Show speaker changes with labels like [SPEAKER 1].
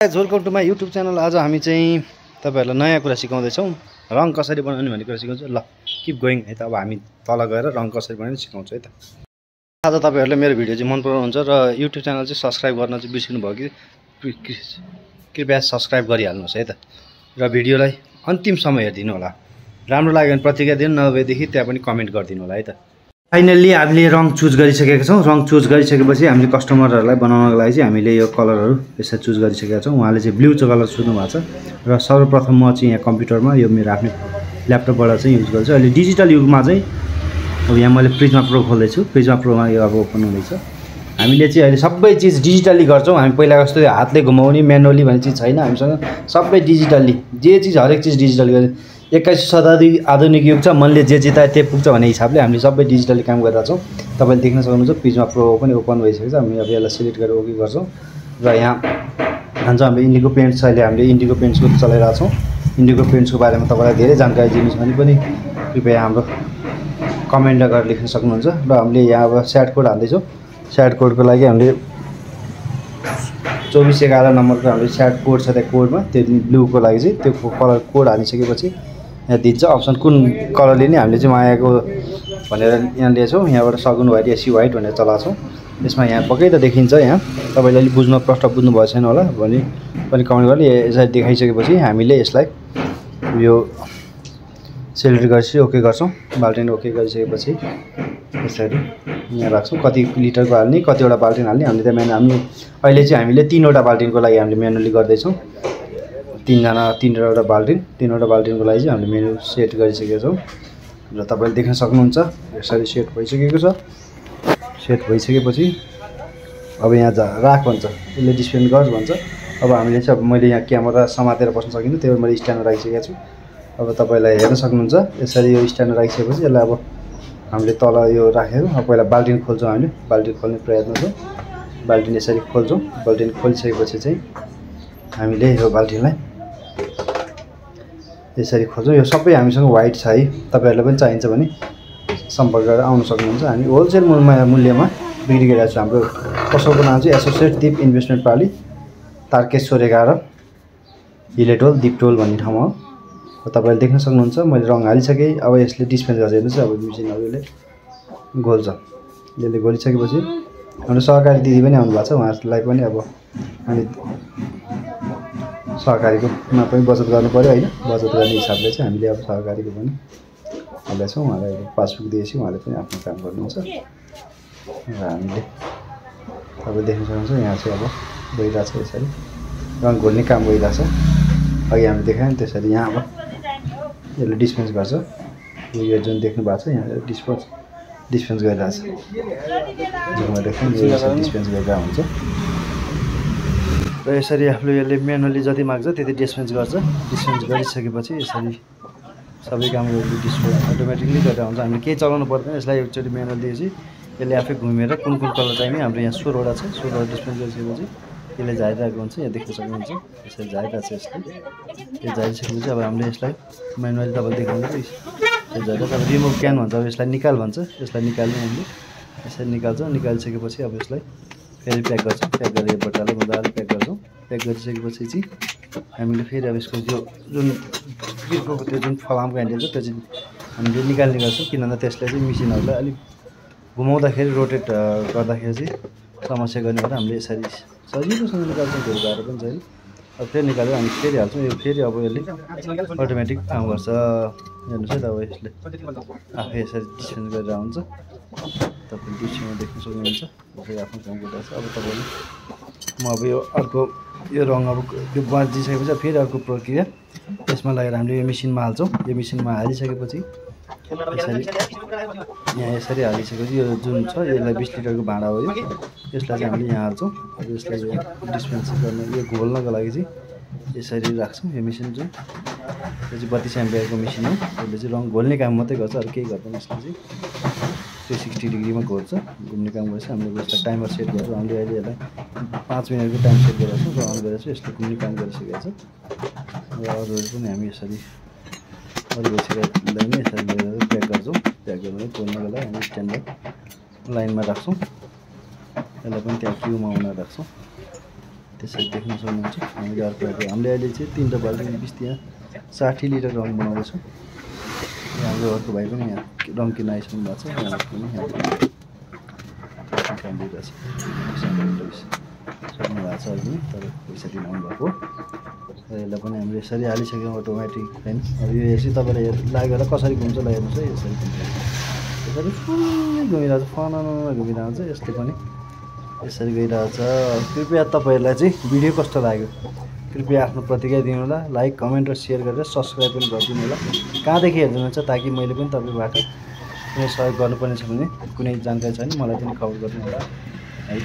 [SPEAKER 1] Welcome to my YouTube channel आज हामी चाहिँ तपाईँहरूलाई नयाँ कुरा सिकाउँदैछौँ। रङ कसरी बनाउने भन्ने कुरा सिकाउँछु। ल किप गोइङ है त। अब हामी तल गएर रङ कसरी बनाउने सिकाउँछु है त। आज तपाईँहरूले मेरो भिडियो चाहिँ मन पराउनुहुन्छ र युट्युब च्यानल चाहिँ सब्सक्राइब गर्न चाहिँ बिर्सिनु भयो कि कृपया सब्सक्राइब गरिहाल्नुहोस् है त। र भिडियोलाई अन्तिमसम्म हेरिदिनु होला। राम्रो लाग्यो भने प्रतिक्रिया दिनु नभएदेखि त्यहाँ पनि कमेन्ट गरिदिनु होला है त। फाइनल्ली हामीले रङ चुज गरिसकेका छौँ। रङ चुज गरिसकेपछि हामीले कस्टमरहरूलाई बनाउनको लागि चाहिँ हामीले यो कलरहरू यसरी चुज गरिसकेका छौँ। उहाँले चाहिँ ब्लू कलर चुन्नु भएको छ। र सर्वप्रथम म चाहिँ यहाँ कम्प्युटरमा यो मेरो आफ्नै ल्यापटपबाट चाहिँ युज गर्छु। अहिले डिजिटल युगमा चाहिँ अब यहाँ मैले प्रिजमा प्रो खोल्दैछु। प्रिजमा प्रोमा यो अब ओपन हुँदैछ। हामीले चाहिँ अहिले सबै चिज डिजिटल्ली गर्छौँ। हामी पहिला जस्तो हातले घुमाउने म्यानुअली भन्ने चिज छैन हामीसँग। सबै डिजिटल्ली जे चिज हरेक चिज डिजिटल गर्छ। एक्काइस शताब्दी आधुनिक युग छ मनले जे जिताए त्यो पुग्छ भन्ने हिसाबले हामीले सबै डिजिटली काम गरिरहेको छौँ। तपाईँले देख्न सक्नुहुन्छ पिजमा प्रो पनि ओपन भइसकेको छ। हामी अब यसलाई सिलेक्ट गरेर ओके गर्छौँ। र यहाँ भन्छ हामीले इन्डिगो पेन्ट्स अहिले हामीले इन्डिगो पेन्ट्सको चलाइरहेको छौँ। इन्डिगो पेन्ट्सको बारेमा तपाईँलाई धेरै जानकारी दिनु छ भने पनि कृपया हाम्रो कमेन्ट गरेर लेख्न सक्नुहुन्छ। र हामीले यहाँ अब स्याड कोड हाल्दैछौँ। स्याड कोडको लागि हामीले चौबिस एघार नम्बरको हामीले स्याड कोड छ त्यहाँ कोडमा। त्यो ब्लूको लागि चाहिँ त्यो कलर कोड हालिसकेपछि यहाँ दिन्छ। अप्सन कुन कलरले नै हामीले चाहिँ मायाको भनेर यहाँ लिएछौँ यहाँबाट सगुन वाइट एसी वाइट भनेर चलाएको छौँ। यसमा यहाँ पक्कै त देखिन्छ यहाँ। तपाईँले अलिक बुझ्न प्रष्ट बुझ्नु भएको छैन होला भने पनि कमेन्ट गर्नु। यसरी देखाइसकेपछि हामीले यसलाई यो सेलेक्ट गरेपछि ओके गर्छौँ। बाल्टिन ओके गरिसकेपछि यसरी यहाँ राख्छौँ। कति लिटरको हाल्ने कतिवटा बाल्टिन हाल्ने हामीले त्यहाँ म्यानु हामी अहिले चाहिँ हामीले तिनवटा बाल्टिनको लागि हामीले म्यानुअली गर्दैछौँ। तिनजना तिनवटा बाल्टिन तिनवटा बाल्टिनको लागि चाहिँ हामीले मेनु सेट गरिसकेका छौँ। र तपाईँले देख्न सक्नुहुन्छ यसरी सेट भइसकेको छ। सेट भइसकेपछि अब यहाँ जा राख भन्छ यसले डिस्पेन्ड गर्छ भन्छ। अब हामीले चाहिँ अब मैले यहाँ क्यामेरा समातेर बस्न सकिनँ त्यही भएर मैले स्ट्यान्ड राखिसकेको छु। अब तपाईँलाई हेर्न सक्नुहुन्छ यसरी यो स्ट्यान्ड राखिसकेपछि यसलाई अब हामीले तल यो राखेर अब पहिला बाल्टिन खोल्छौँ हामीले। बाल्टिन खोल्ने प्रयत्न छौँ। बाल्टिन यसरी खोल्छौँ। बाल्टिन खोलिसकेपछि चाहिँ हामीले यो बाल्टिनलाई यसरी खोल्छौँ यो सबै हामीसँग वाइट छ है। तपाईँहरूलाई पनि चाहिन्छ भने सम्पर्क गरेर आउनु सक्नुहुन्छ। हामी होलसेल मूल्यमा मूल्यमा बिक्री गरिरहेको छौँ। हाम्रो पसलको नाम चाहिँ एसोसिएट दिप इन्भेस्टमेन्ट पाली तारकेश्वर एघार हिलेटोल दिपटोल भन्ने ठाउँमा हो। तपाईँले देख्न सक्नुहुन्छ मैले रङ हालिसकेँ। अब यसले डिस्पेन्स गर्छ हेर्नुहोस्। अब मेसिन अब यसले घोल्छ यसले घोलिसकेपछि हाम्रो सहकारी दिदी पनि आउनुभएको छ। उहाँहरूलाई पनि अब हामी सहकारीकोमा पनि बचत गर्नु पऱ्यो होइन। बचत गर्ने हिसाबले चाहिँ हामीले अब सहकारीको पनि हाल्दैछौँ उहाँलाई पासबुक दिएपछि उहाँले पनि आफ्नो काम गर्नुहुन्छ। र हामीले तपाईँ देख्न सक्नुहुन्छ यहाँ चाहिँ अब गइरहेछ यसरी। रङ घोल्ने काम गइरहेछ अघि हामीले देखायौँ त्यसरी यहाँ अब यसले डिस्पेन्स गर्छ। यो जुन देख्नु भएको छ यहाँ डिस्पेन्स डिस्पेन्स गरिरहेछ। जुनमा देख्यौँ डिस्पेन्स गरिरहेको हुन्छ। र यसरी आफूले यसले म्यानुअली जति माग्छ त्यति डिस्पेन्स गर्छ। डिस्पेन्स गरिसकेपछि यसरी सबै काम यसले डिस्पेन्स अटोमेटिकली गरेर हुन्छ। हामीले केही चलाउनु पर्दैन। यसलाई एकचोटि म्यानुअल दिएपछि यसले आफै घुमेर कुन कुन कलर चाहिने हाम्रो यहाँ सोह्रवटा छ। सोह्रवटा डिस्पेन्स गरिसकेपछि यसले झारिरहेको हुन्छ यहाँ देख्न सक्नुहुन्छ। यसरी झारिरहेको छ यसले यो झारिसकेपछि अब हामीले यसलाई म्यानुअली तपाईँले देखाउनु यो झरेर अब रिमुभ क्यान भन्छ। अब यसलाई निकाल भन्छ। यसलाई निकाल्ने हामीले यसरी निकाल्छौँ। निकालिसकेपछि अब यसलाई फेरि प्याक गर्छौँ। प्याक गरेर बट्टाले मजाले प्याक गर्छौँ। प्याक गरिसकेपछि चाहिँ हामीले फेरि अब यसको त्यो जुन बिर्को त्यो जुन फलामको ह्यान्डल छ त्यो चाहिँ हामीले निकाल्ने गर्छौँ। किन भन्दा त्यसले चाहिँ मिसिनहरूलाई अलिक घुमाउँदाखेरि रोटेट गर्दाखेरि चाहिँ समस्या गर्ने भएर हामीले यसरी सजिलोसँग निकाल्छौँ। गाह्रो पनि छैन अब फेरि निकालेर हामी फेरि हाल्छौँ यो फेरि अब यसले अटोमेटिक काम गर्छ। हेर्नुहोस् है त अब यसले। आफै यसरी डिस्पेन्स गरेर आउँछ। तपाईँले दृश्यमा देख्न सक्नुहुन्छ। आफ्नो काम गरिरहेको छ। अब तपाईँले म अब यो अर्को यो रङ अब त्यो बाँचिसकेपछि फेरि अर्को प्रक्रिया। यसमा लगेर हामीले यो मेसिनमा हाल्छौँ। यो मेसिनमा हालिसकेपछि यहाँ यसरी हालिसकेपछि यो जुन छ यसलाई बिस लिटरको भाँडा हो यो। यसलाई चाहिँ हामीले यहाँ हाल्छौँ। यसलाई डिस्पेन्स गर्न यो घोल्नको लागि चाहिँ यसरी राख्छौँ यो मेसिन जुन यो चाहिँ बत्तिस एम्पियरको मेसिन हो। यसले चाहिँ रङ घोल्ने काम मात्रै गर्छ अरू केही गर्दैन यसले चाहिँ। थ्री सिक्सटी डिग्रीमा घोल्छ घुम्ने काम गर्छ। हामीले यसलाई टाइमर सेट गर्छौँ हामीले अहिले यसलाई पाँच मिनटको टाइम सेट गरेर छौँ र अन गरेर चाहिँ यसले घुम्ने काम गरिसकेको छ। र अरूहरू पनि हामी यसरी अरू नै यसरी लिएर प्याक गर्छौँ। प्याक गरेर खोल्नको लागि हामी स्ट्यान्डलाई लाइनमा राख्छौँ। यसलाई पनि त्यहाँ क्युमा आउन राख्छौँ। त्यसरी देख्न सक्नुहुन्छ। हामीले अर्को हामीले अहिले चाहिँ तिनवटा बाल्टी बिस त्यहाँ साठी लिटर रङ बनाउँदैछौँ। यहाँ हाम्रो अर्को भाइ पनि यहाँ रङ किन्न आइसक्नु भएको छ। यहाँबाट पनि यहाँ सक्नु भएको छ पनि तर पैसा दिन आउनुभएको यसलाई पनि हामीले यसरी हालिसक्यौँ अटोमेटिक होइन अब यो यसरी तपाईँलाई लाग्यो होला। कसरी घुम्छ ल हेर्नुहोस् है यसरी घुम्छ। यसरी फुल्लै घुमिरहेको छ फनाना घुमिरहेको छ यसले पनि। यसरी गइरहेको छ कृपया तपाईँहरूलाई चाहिँ भिडियो कस्तो लाग्यो? कृपया आफ्नो प्रतिक्रिया दिनु होला लाइक कमेन्ट र सेयर गरेर सब्सक्राइब पनि गरिदिनु होला कहाँदेखि हेर्नुहुन्छ ताकि मैले पनि तपाईँबाट कुनै सहयोग गर्नुपर्ने छ भने कुनै जानकारी छ भने मलाई पनि खबर गर्नु होला है।